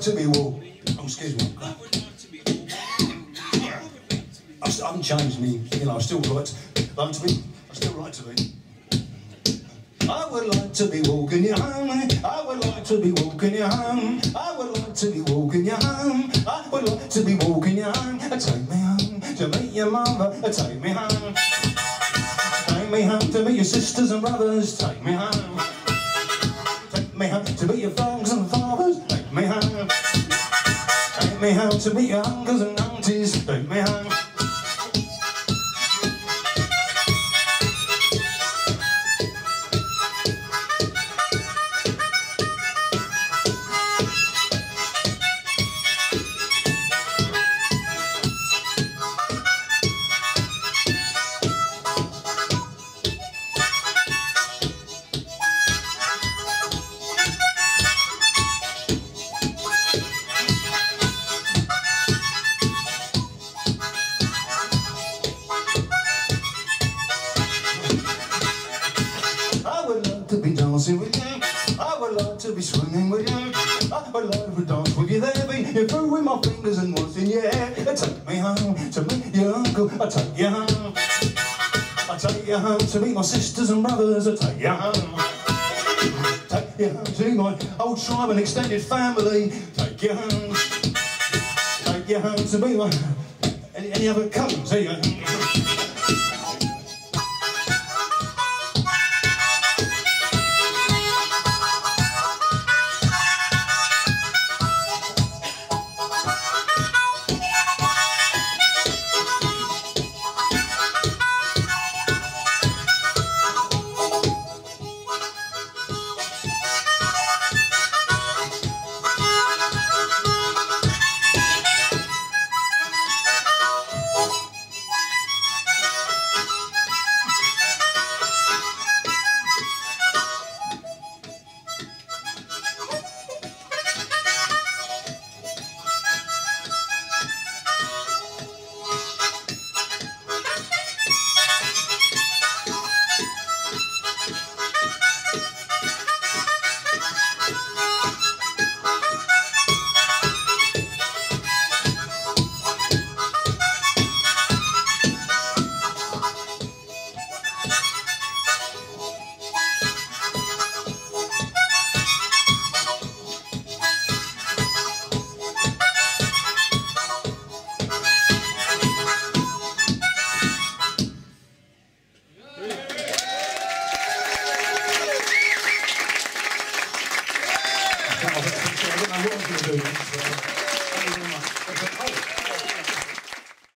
like to be walked. Oh, excuse me. I still haven't changed me. You know, I still to, like to be. I still like to be. I would like to be walking you home. I would like to be walking you home. I would like to be walking you home. I would like to be walking you home. Take me home to meet your mother. Take me home. Take me home to meet your sisters and brothers. Take me home. Take me home to meet your fathers and fathers. Me home to meet your uncles and aunties. Take me home. Be with you. I would love to dance with you there, be you through with my fingers and what's in your hair. Take me home to meet your uncle. I take you home. I take you home to meet my sisters and brothers. I take you home. Take you home to my old tribe and extended family. Take you home. Take you home to meet my any, any other cousins. Here. I wasn't going to do that. So.